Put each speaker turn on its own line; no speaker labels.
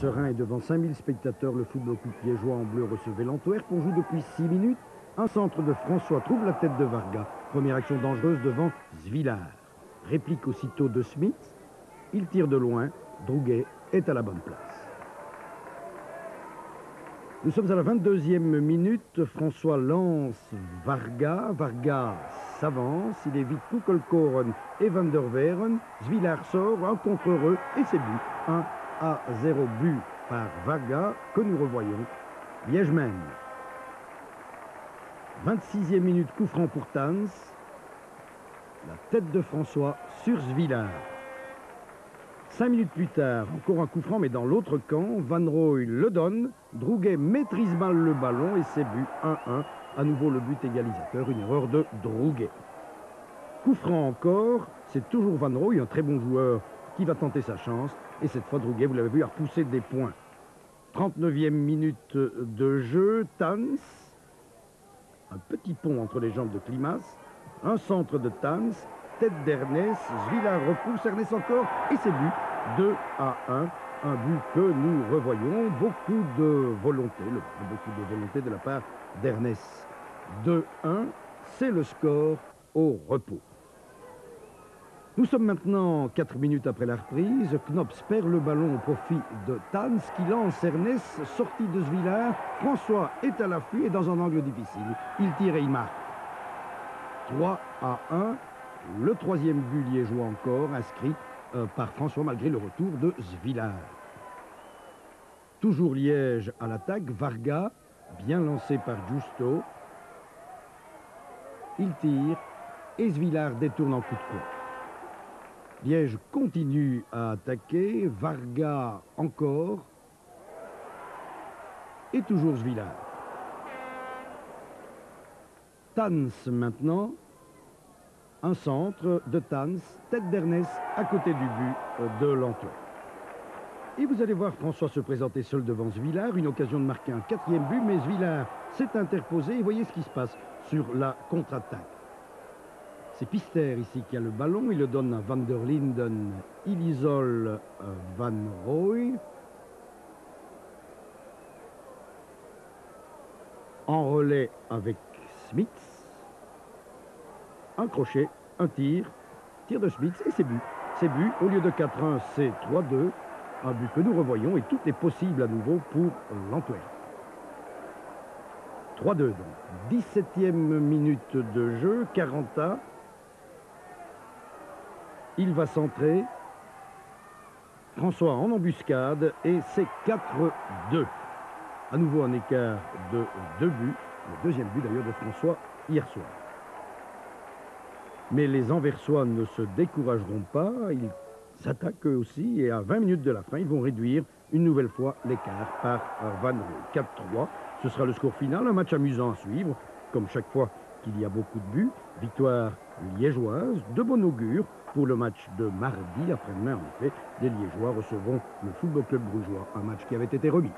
Serein et devant 5000 spectateurs, le football club liégeois en bleu recevait l'Antwerp. On joue depuis 6 minutes. Un centre de François trouve la tête de Varga. Première action dangereuse devant Zvillard. Réplique aussitôt de Smith. Il tire de loin. Drouguet est à la bonne place. Nous sommes à la 22e minute. François lance Varga. Varga s'avance. Il évite Kukelkoren et Van der Veren. Zvillard sort, un contre eux et c'est but. 1 à 0 but par Varga que nous revoyons. Liège 26e minute, coup franc pour Tans. La tête de François sur Zvillard. Cinq minutes plus tard, encore un coup franc, mais dans l'autre camp, Van Roy le donne. Drouguet maîtrise mal le ballon et c'est but 1-1. À nouveau le but égalisateur, une erreur de Drouguet. Coup franc encore, c'est toujours Van Roy, un très bon joueur, qui va tenter sa chance. Et cette fois, Drouguet, vous l'avez vu, a repoussé des points. 39e minute de jeu, Tans. Un petit pont entre les jambes de Klimas. Un centre de Tans. Tête d'Ernest. Zvilla repousse Ernest encore. Et c'est but. 2 à 1. Un but que nous revoyons. Beaucoup de volonté. Beaucoup de volonté de la part d'Ernest. 2-1. C'est le score au repos. Nous sommes maintenant 4 minutes après la reprise. Knops perd le ballon au profit de Tans qui lance Ernest, sortie de Zvillard. François est à l'affût et dans un angle difficile. Il tire et il marque. 3 à 1. Le troisième but liégeois encore, inscrit euh, par François malgré le retour de Zvillard. Toujours Liège à l'attaque. Varga, bien lancé par Justo. Il tire et Zvillard détourne en coup de coin. Liège continue à attaquer. Varga encore. Et toujours Zvillard. Tans maintenant. Un centre de Tans, tête d'Ernest à côté du but de l'Antoine. Et vous allez voir François se présenter seul devant Zvillard, une occasion de marquer un quatrième but, mais Zvillard s'est interposé et voyez ce qui se passe sur la contre-attaque. C'est Pister ici qui a le ballon. Il le donne à Van der Linden. Il isole euh, Van Roy. En relais avec Smith. Un crochet, un tir. Tir de Smith et c'est but. C'est but. Au lieu de 4-1, c'est 3-2. Un but que nous revoyons et tout est possible à nouveau pour l'Antwerp. 3-2 donc. 17e minute de jeu, 40 ans. Il va centrer. François en embuscade et c'est 4-2. À nouveau un écart de deux buts. Le deuxième but d'ailleurs de François hier soir. Mais les Anversois ne se décourageront pas. Ils s'attaquent eux aussi et à 20 minutes de la fin, ils vont réduire une nouvelle fois l'écart par Van Roy. 4-3. Ce sera le score final. Un match amusant à suivre, comme chaque fois qu'il y a beaucoup de buts. Victoire liégeoise, de bon augure pour le match de mardi après-demain. En effet, les Liégeois recevront le Football Club Brugeois, un match qui avait été remis.